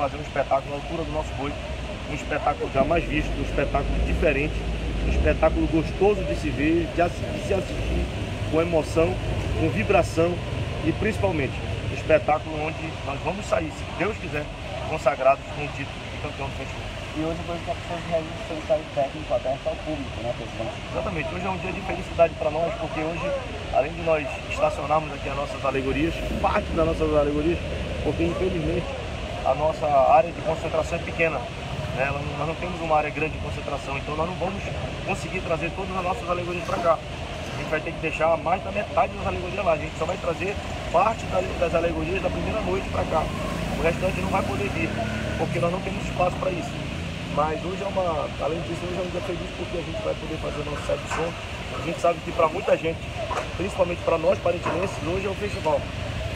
fazer um espetáculo à altura do nosso boi, um espetáculo jamais visto, um espetáculo diferente, um espetáculo gostoso de se ver, de, de se assistir com emoção, com vibração e principalmente um espetáculo onde nós vamos sair, se Deus quiser, consagrados com o título de campeão do festival. E hoje foi a pessoa realiza o ensaio técnico aberto ao público, né, presidente? Exatamente, hoje é um dia de felicidade para nós, porque hoje, além de nós estacionarmos aqui as nossas alegorias, parte das nossas alegorias, porque infelizmente a nossa área de concentração é pequena. Né? Nós não temos uma área grande de concentração, então nós não vamos conseguir trazer todas as nossas alegorias para cá. A gente vai ter que deixar mais da metade das alegorias lá. A gente só vai trazer parte das alegorias da primeira noite para cá. O restante não vai poder vir, porque nós não temos espaço para isso. Mas hoje é uma, além disso, hoje é um dia feliz porque a gente vai poder fazer o nosso set de som. A gente sabe que para muita gente, principalmente para nós parentinenses, hoje é um festival.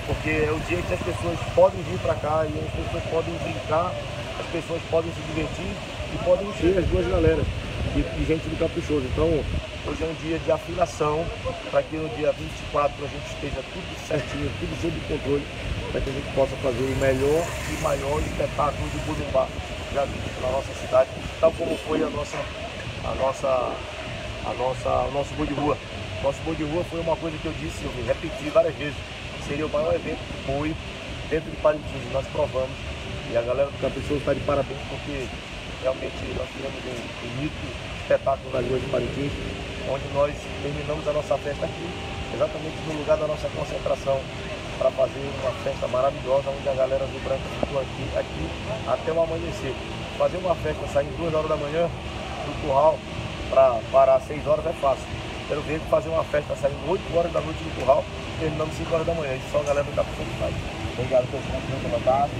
Porque é o dia que as pessoas podem vir para cá e as pessoas podem brincar, as pessoas podem se divertir e podem encher as duas galeras de, de gente do Caprichoso. Então, hoje é um dia de afinação para que no dia 24 a gente esteja tudo certinho, tudo sob controle, para que a gente possa fazer o melhor e maior espetáculo de Budumbá já visto na nossa cidade, tal como foi a nossa, a nossa, a nossa, o nosso boi de rua. Nosso boi de rua foi uma coisa que eu disse, eu repeti várias vezes, seria o maior evento de boi dentro de Parintins, nós provamos. E a galera do Caprichoso está de parabéns porque realmente nós tivemos um, mito espetáculo nas ruas de Parintins, onde nós terminamos a nossa festa aqui, exatamente no lugar da nossa concentração, para fazer uma festa maravilhosa, onde a galera do Branco ficou aqui, aqui até o amanhecer. Fazer uma festa, sair duas horas da manhã do curral para parar às 6 horas é fácil. Quero ver fazer uma festa saindo 8 horas da noite do curral, terminando 5 horas da manhã. Isso só a galera do Caprichoso faz. Obrigado pelo mandato.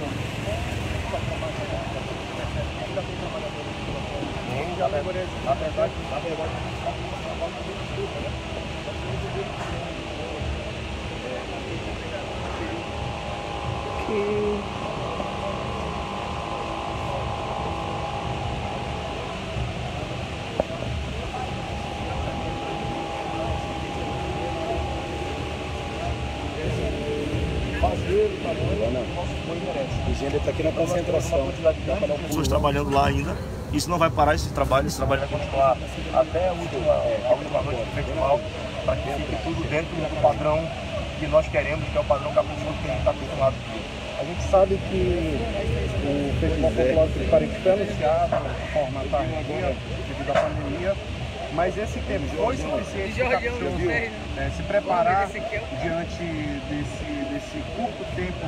Sim, na verdade, na fazer o tamanho Gênero está aqui na concentração. pessoas trabalhando lá ainda. Isso não vai parar esse trabalho, esse trabalho vai continuar até a última, a última noite do festival, para que fique tudo dentro do padrão que nós queremos, que é o padrão caprichoso que a gente está acostumado. A gente sabe que o Festival Folclórico de Parintins foi anunciado de forma tardia devido à pandemia, mas esse tempo foi suficiente para Caprichoso é, se preparar diante desse, desse curto tempo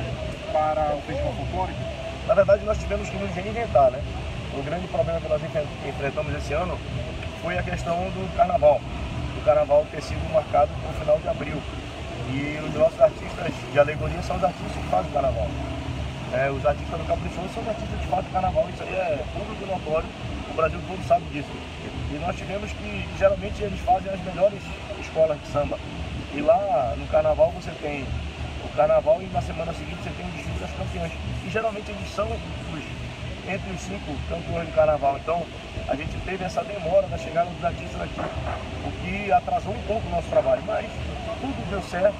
para o Festival Folclórico? Na verdade, nós tivemos que nos reinventar, né? O grande problema que nós enfrentamos esse ano foi a questão do carnaval. O carnaval ter sido marcado no final de abril. E os nossos artistas de alegoria são os artistas que fazem o carnaval. É, os artistas do Caprichoso são os artistas que fazem o carnaval. Isso aí é público notório. O Brasil todo sabe disso. E nós tivemos que, geralmente, eles fazem as melhores escolas de samba. E lá no carnaval você tem o carnaval e na semana seguinte você tem o desfile das campeãs. E geralmente eles são os, entre os cinco campeões do carnaval. Então a gente teve essa demora da chegada dos artistas aqui, o que atrasou um pouco o nosso trabalho. Mas tudo deu certo,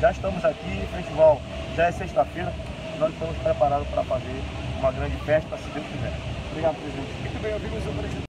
já estamos aqui, festival já é sexta-feira, nós estamos preparados para fazer uma grande festa, se Deus quiser. Obrigado, presidente. Muito bem, ouvimos o presidente.